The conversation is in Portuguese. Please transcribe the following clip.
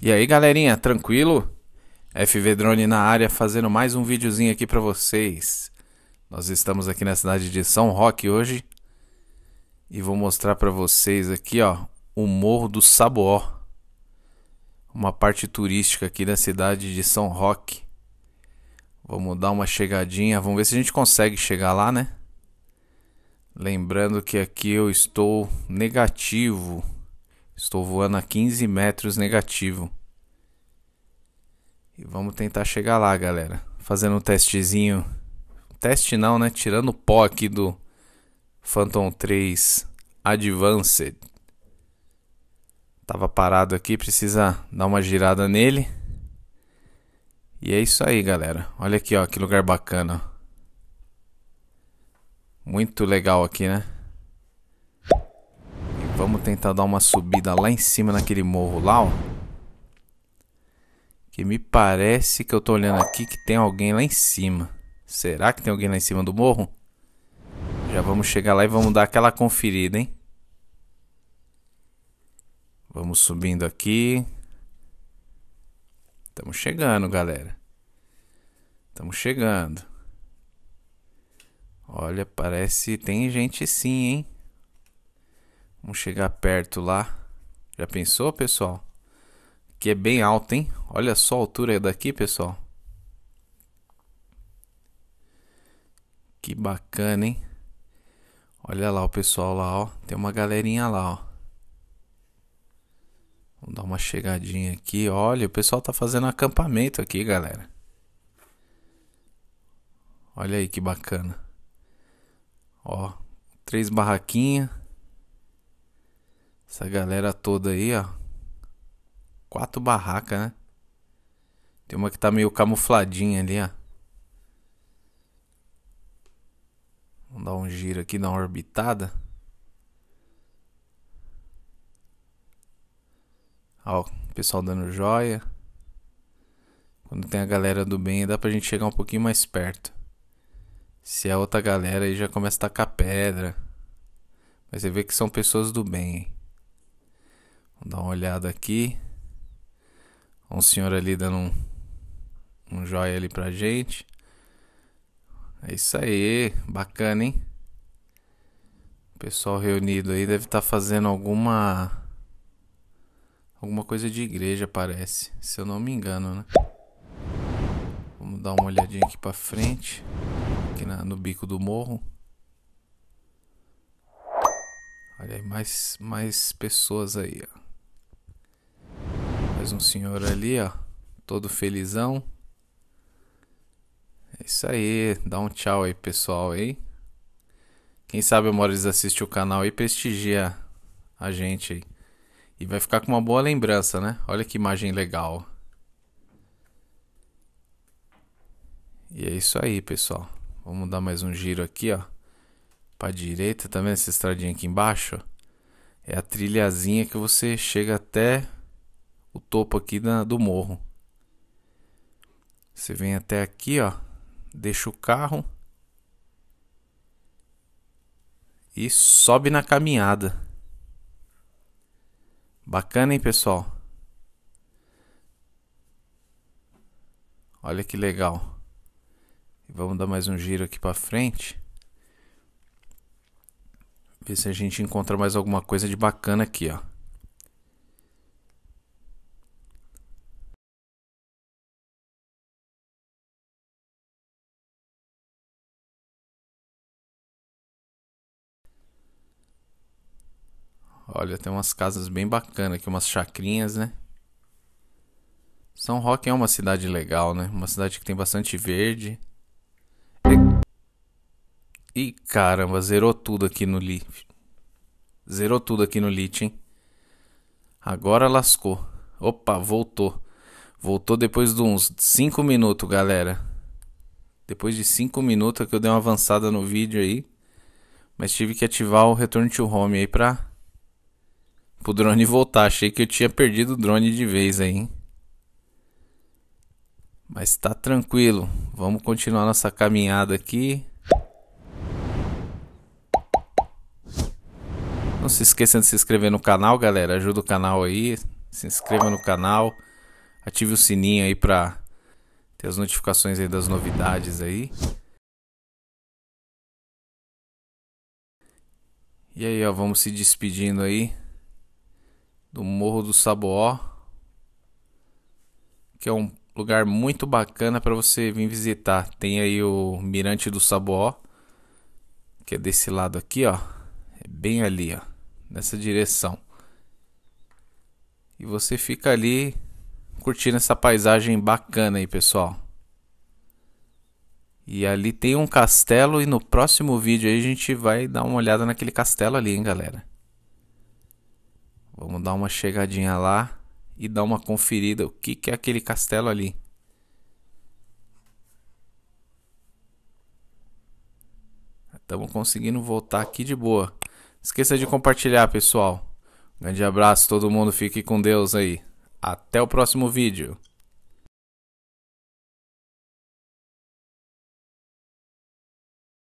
E aí galerinha, tranquilo? FV Drone na área fazendo mais um videozinho aqui pra vocês. Nós estamos aqui na cidade de São Roque hoje. E vou mostrar pra vocês aqui ó O Morro do Saboó. Uma parte turística aqui da cidade de São Roque. Vamos dar uma chegadinha, vamos ver se a gente consegue chegar lá né? Lembrando que aqui eu estou negativo. Estou voando a 15 metros negativo. E vamos tentar chegar lá, galera. Fazendo um testezinho. Teste não, né? Tirando o pó aqui do Phantom 3 Advanced. Tava parado aqui, precisa dar uma girada nele. E é isso aí, galera. Olha aqui, ó, que lugar bacana. Muito legal aqui, né? Vamos tentar dar uma subida lá em cima naquele morro lá, ó. Que me parece que eu tô olhando aqui que tem alguém lá em cima. Será que tem alguém lá em cima do morro? Já vamos chegar lá e vamos dar aquela conferida, hein? Vamos subindo aqui. Estamos chegando, galera. Estamos chegando. Olha, parece tem gente sim, hein? Vamos chegar perto lá. Já pensou, pessoal? Que é bem alto, hein? Olha só a altura daqui, pessoal. Que bacana, hein? Olha lá o pessoal lá, ó. Tem uma galerinha lá, ó. Vamos dar uma chegadinha aqui. Olha, o pessoal tá fazendo acampamento aqui, galera. Olha aí que bacana. Ó, três barraquinhas. Essa galera toda aí, ó. Quatro barracas, né? Tem uma que tá meio camufladinha ali, ó. Vamos dar um giro aqui, dar uma orbitada. Ó, o pessoal dando joia. Quando tem a galera do bem, dá pra gente chegar um pouquinho mais perto. Se é outra galera, aí já começa a tacar pedra. Mas você vê que são pessoas do bem? Vamos dar uma olhada aqui. Um senhor ali dando um, um joia ali pra gente. É isso aí, bacana, hein? O pessoal reunido aí deve estar tá fazendo alguma alguma coisa de igreja, parece, se eu não me engano, né? Vamos dar uma olhadinha aqui para frente, aqui na, no bico do morro. Olha aí, mais mais pessoas aí, ó. Mais um senhor ali, ó. Todo felizão. É isso aí. Dá um tchau aí, pessoal aí. Quem sabe o eles assiste o canal e prestigia a gente aí. E vai ficar com uma boa lembrança, né? Olha que imagem legal. E é isso aí, pessoal. Vamos dar mais um giro aqui, ó. Pra direita, tá vendo essa estradinha aqui embaixo? É a trilhazinha que você chega até o topo aqui da, do morro. Você vem até aqui, ó, deixa o carro e sobe na caminhada. Bacana, hein, pessoal? Olha que legal. vamos dar mais um giro aqui para frente. Ver se a gente encontra mais alguma coisa de bacana aqui, ó. Olha, tem umas casas bem bacanas aqui, umas chacrinhas, né? São Roque é uma cidade legal, né? Uma cidade que tem bastante verde. E... Ih, caramba, zerou tudo aqui no lit. Zerou tudo aqui no lit, hein? Agora lascou. Opa, voltou. Voltou depois de uns 5 minutos, galera. Depois de 5 minutos que eu dei uma avançada no vídeo aí. Mas tive que ativar o Return to Home aí pra pro drone voltar. Achei que eu tinha perdido o drone de vez aí, hein? Mas tá tranquilo. Vamos continuar nossa caminhada aqui. Não se esqueçam de se inscrever no canal, galera. Ajuda o canal aí. Se inscreva no canal. Ative o sininho aí pra ter as notificações aí das novidades aí. E aí, ó, vamos se despedindo aí do Morro do Saboó, que é um lugar muito bacana para você vir visitar. Tem aí o Mirante do Saboó, que é desse lado aqui, ó, é bem ali, ó, nessa direção. E você fica ali curtindo essa paisagem bacana aí, pessoal. E ali tem um castelo e no próximo vídeo aí a gente vai dar uma olhada naquele castelo ali, hein, galera. Vamos dar uma chegadinha lá e dar uma conferida o que, que é aquele castelo ali. Estamos conseguindo voltar aqui de boa. Esqueça de compartilhar, pessoal. Grande abraço, todo mundo fique com Deus aí. Até o próximo vídeo.